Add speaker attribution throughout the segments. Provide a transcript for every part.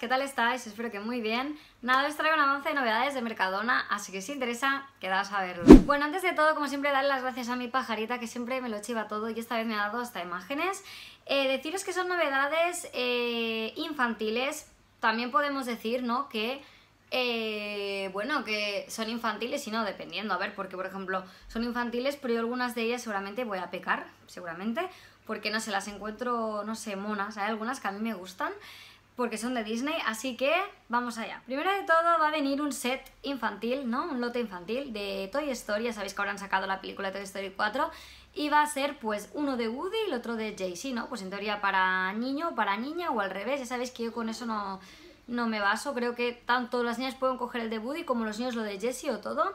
Speaker 1: ¿qué tal estáis? Espero que muy bien. Nada, os traigo un avance de novedades de Mercadona, así que si interesa, quedaos a verlo. Bueno, antes de todo, como siempre, darle las gracias a mi pajarita que siempre me lo chiva todo y esta vez me ha dado hasta imágenes. Eh, deciros que son novedades eh, infantiles, también podemos decir, ¿no? Que eh, bueno, que son infantiles y no, dependiendo, a ver, porque por ejemplo son infantiles, pero yo algunas de ellas seguramente voy a pecar, seguramente, porque no sé, las encuentro, no sé, monas, hay algunas que a mí me gustan, porque son de Disney, así que vamos allá. Primero de todo va a venir un set infantil, ¿no? Un lote infantil de Toy Story, ya sabéis que ahora han sacado la película Toy Story 4, y va a ser pues uno de Woody y el otro de Jaycee, ¿no? Pues en teoría para niño, para niña o al revés, ya sabéis que yo con eso no, no me baso, creo que tanto las niñas pueden coger el de Woody como los niños lo de Jessie o todo.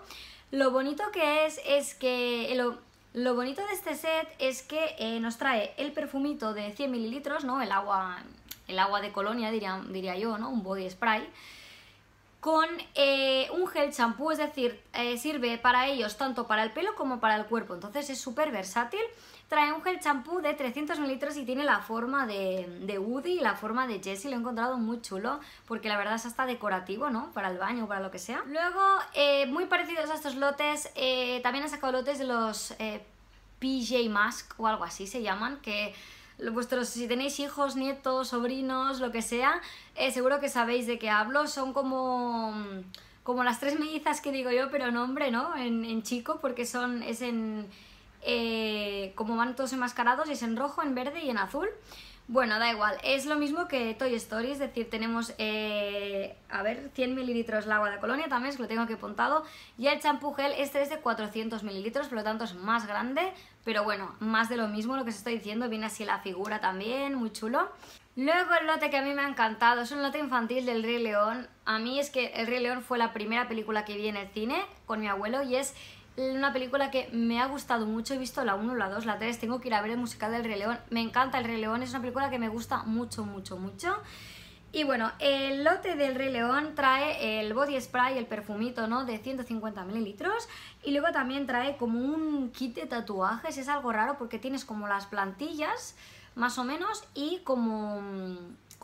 Speaker 1: Lo bonito que es, es que lo, lo bonito de este set es que eh, nos trae el perfumito de 100 mililitros, ¿no? El agua el agua de colonia, diría, diría yo, ¿no? Un body spray, con eh, un gel champú, es decir, eh, sirve para ellos tanto para el pelo como para el cuerpo, entonces es súper versátil. Trae un gel champú de 300 mililitros y tiene la forma de, de, Woody y la forma de Jessie. Lo he encontrado muy chulo porque la verdad es hasta decorativo, ¿no? Para el baño o para lo que sea. Luego, eh, muy parecidos a estos lotes, también han sacado lotes de los PJ Mask o algo así se llaman, que vuestros, si tenéis hijos, nietos, sobrinos, lo que sea, eh, seguro que sabéis de qué hablo. Son como, como las tres mellizas que digo yo, pero en hombre, ¿no? En, chico, porque son, es en, eh, como van todos enmascarados, es en rojo, en verde y en azul. Bueno, da igual, es lo mismo que Toy Story, es decir, tenemos, eh, a ver, 100 mililitros el agua de colonia también, lo tengo aquí apuntado, y el champú gel, este es de 400 mililitros, por lo tanto es más grande, pero bueno, más de lo mismo lo que os estoy diciendo, viene así la figura también, muy chulo. Luego el lote que a mí me ha encantado es un lote infantil del Rey León. A mí es que El Rey León fue la primera película que vi en el cine con mi abuelo y es una película que me ha gustado mucho, he visto la 1, la 2, la 3, tengo que ir a ver el musical del Rey León, me encanta el Rey León, es una película que me gusta mucho, mucho, mucho. Y bueno, el lote del Rey León trae el body spray, el perfumito, ¿no? De 150 mililitros. Y luego también trae como un kit de tatuajes. Es algo raro porque tienes como las plantillas, más o menos, y como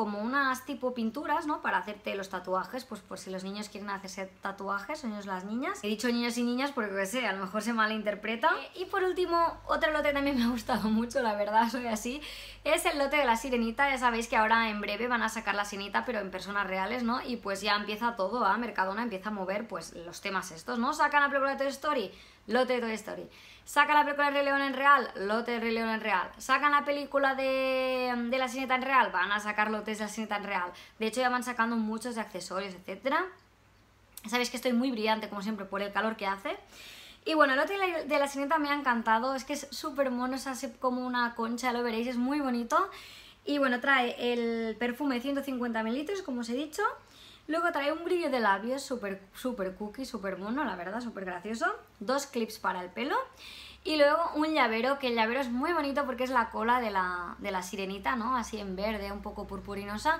Speaker 1: como unas tipo pinturas, ¿no? Para hacerte los tatuajes, pues por si los niños quieren hacerse tatuajes, niños las niñas. He dicho niños y niñas porque, qué sé, a lo mejor se malinterpreta. Y por último, otro lote también me ha gustado mucho, la verdad, soy así, es el lote de la sirenita. Ya sabéis que ahora en breve van a sacar la sirenita, pero en personas reales, ¿no? Y pues ya empieza todo, a Mercadona empieza a mover, pues, los temas estos, ¿no? Sacan la película de Toy Story, lote de Toy Story. Sacan la película de Rey León en real, lote de Rey León en real. Sacan la película de, de la Sirenita en real, van a sacar lotes de la Sirenita en real. De hecho ya van sacando muchos de accesorios, etcétera. Sabéis que estoy muy brillante, como siempre, por el calor que hace. Y bueno, el lote de la, Sirenita me ha encantado, es que es súper mono, es así como una concha, lo veréis, es muy bonito. Y bueno, trae el perfume de 150 mililitros, como os he dicho. Luego trae un brillo de labios súper super cookie, súper mono, la verdad, súper gracioso. Dos clips para el pelo. Y luego un llavero, que el llavero es muy bonito porque es la cola de la, de la sirenita, ¿no? Así en verde, un poco purpurinosa.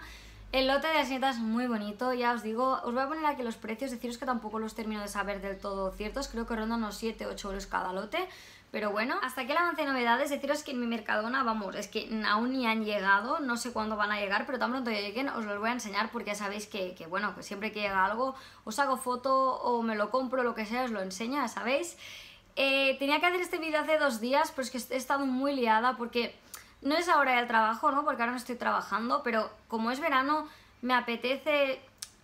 Speaker 1: El lote de la sirenita es muy bonito, ya os digo, os voy a poner aquí los precios, deciros que tampoco los termino de saber del todo ciertos, creo que rondan unos 7-8 euros cada lote, pero bueno, hasta aquí el avance de novedades, deciros que en mi Mercadona, vamos, es que aún ni han llegado, no sé cuándo van a llegar, pero tan pronto lleguen os los voy a enseñar porque ya sabéis que, que bueno, que siempre que llega algo os hago foto o me lo compro, lo que sea, os lo enseño, sabéis. Eh, tenía que hacer este vídeo hace dos días, pero es que he estado muy liada porque no es ahora el trabajo, ¿no? Porque ahora no estoy trabajando, pero como es verano me apetece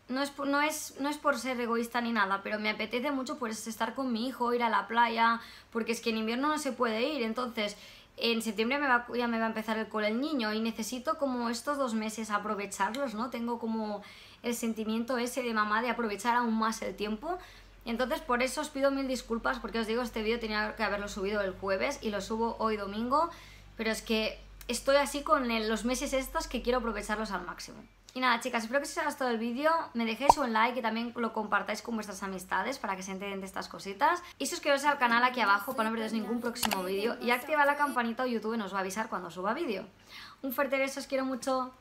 Speaker 1: no es, no, es, no es por ser egoísta ni nada, pero me apetece mucho pues estar con mi hijo, ir a la playa, porque es que en invierno no se puede ir, entonces en septiembre me va, ya me va a empezar el cole el niño y necesito como estos dos meses aprovecharlos, ¿no? Tengo como el sentimiento ese de mamá de aprovechar aún más el tiempo. Entonces por eso os pido mil disculpas porque os digo este vídeo tenía que haberlo subido el jueves y lo subo hoy domingo, pero es que estoy así con los meses estos que quiero aprovecharlos al máximo. Y nada chicas, espero que os haya gustado el vídeo, me dejéis un like y también lo compartáis con vuestras amistades para que se enteren de estas cositas. Y suscribiros al canal aquí abajo para no perderos ningún próximo vídeo y activar la campanita o YouTube nos va a avisar cuando suba vídeo. Un fuerte beso, os quiero mucho.